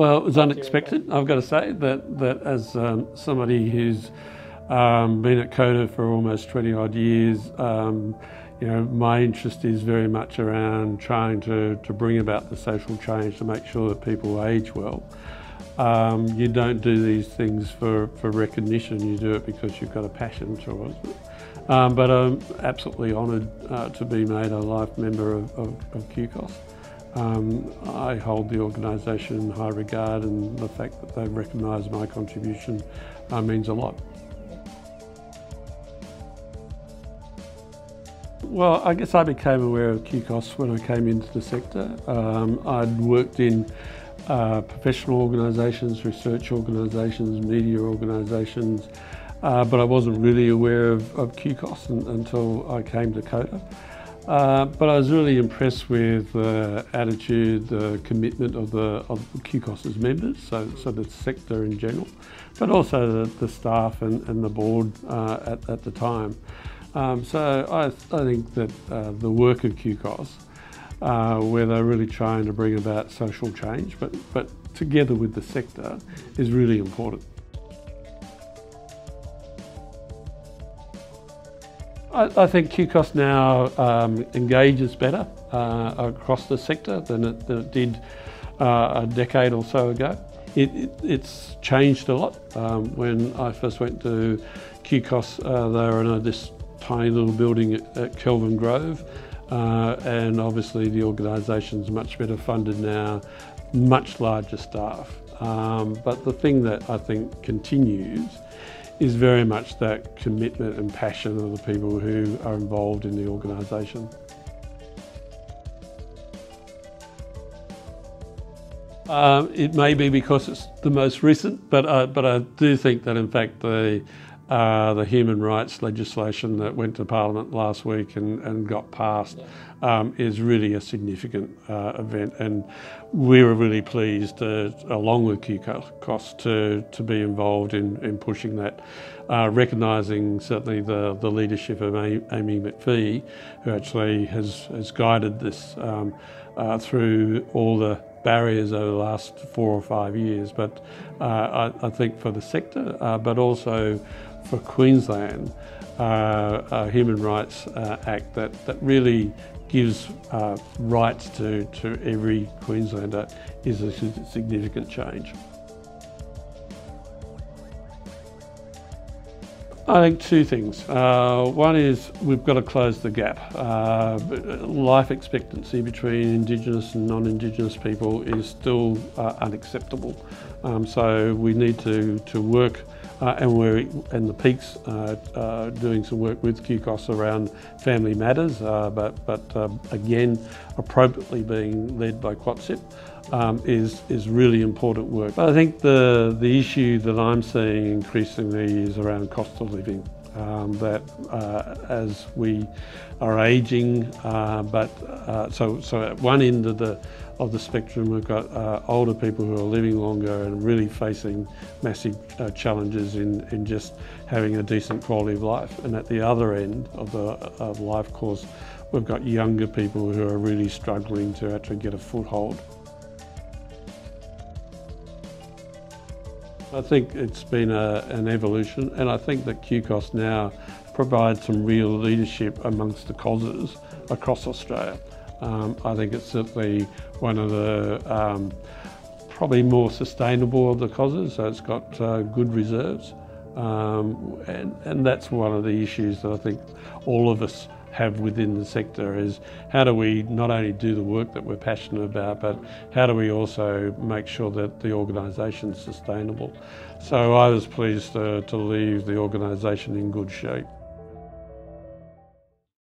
Well, it was unexpected, I've got to say, that, that as um, somebody who's um, been at COTA for almost 20 odd years, um, you know, my interest is very much around trying to, to bring about the social change to make sure that people age well. Um, you don't do these things for, for recognition, you do it because you've got a passion towards it. Um, but I'm absolutely honoured uh, to be made a life member of, of, of QCOSS. Um, I hold the organisation in high regard and the fact that they've recognised my contribution uh, means a lot. Well, I guess I became aware of QCOSS when I came into the sector. Um, I'd worked in uh, professional organisations, research organisations, media organisations, uh, but I wasn't really aware of, of QCOSS until I came to COTA. Uh, but I was really impressed with the attitude, the commitment of the of QCOSS's members, so, so the sector in general, but also the, the staff and, and the board uh, at, at the time. Um, so I, I think that uh, the work of QCOSS, uh, where they're really trying to bring about social change, but, but together with the sector, is really important. I, I think QCOSS now um, engages better uh, across the sector than it, than it did uh, a decade or so ago. It, it, it's changed a lot. Um, when I first went to QCOSS, uh, they were in a, this tiny little building at, at Kelvin Grove, uh, and obviously the organisation's much better funded now, much larger staff. Um, but the thing that I think continues is very much that commitment and passion of the people who are involved in the organisation. Um, it may be because it's the most recent, but uh, but I do think that in fact the uh, the human rights legislation that went to Parliament last week and, and got passed um, is really a significant uh, event. And we were really pleased to, along with QCOSS to, to be involved in, in pushing that, uh, recognising certainly the, the leadership of Aimee McVeigh who actually has, has guided this um, uh, through all the barriers over the last four or five years but uh, I, I, think for the sector uh, but also for Queensland uh, a Human Rights uh, Act that, that really gives uh, rights to, to every Queenslander is a significant change. I think two things. Uh, one is we've got to close the gap. Uh, life expectancy between Indigenous and non-Indigenous people is still uh, unacceptable. Um, so we need to, to work uh, and we're and the Peaks uh, uh, doing some work with QCOSS around family matters, uh, but but um, again appropriately being led by QOTSIP um, is is really important work. But I think the the issue that I'm seeing increasingly is around cost of living. Um, that uh, as we are aging, uh, but uh, so so at one end of the of the spectrum, we've got uh, older people who are living longer and really facing massive uh, challenges in, in just having a decent quality of life. And at the other end of the of life course, we've got younger people who are really struggling to actually get a foothold. I think it's been a, an evolution and I think that QCOSS now provides some real leadership amongst the causes across Australia. Um, I think it's certainly one of the um, probably more sustainable of the causes, so it's got uh, good reserves. Um, and, and that's one of the issues that I think all of us have within the sector is how do we not only do the work that we're passionate about, but how do we also make sure that the organisation is sustainable. So I was pleased to, to leave the organisation in good shape.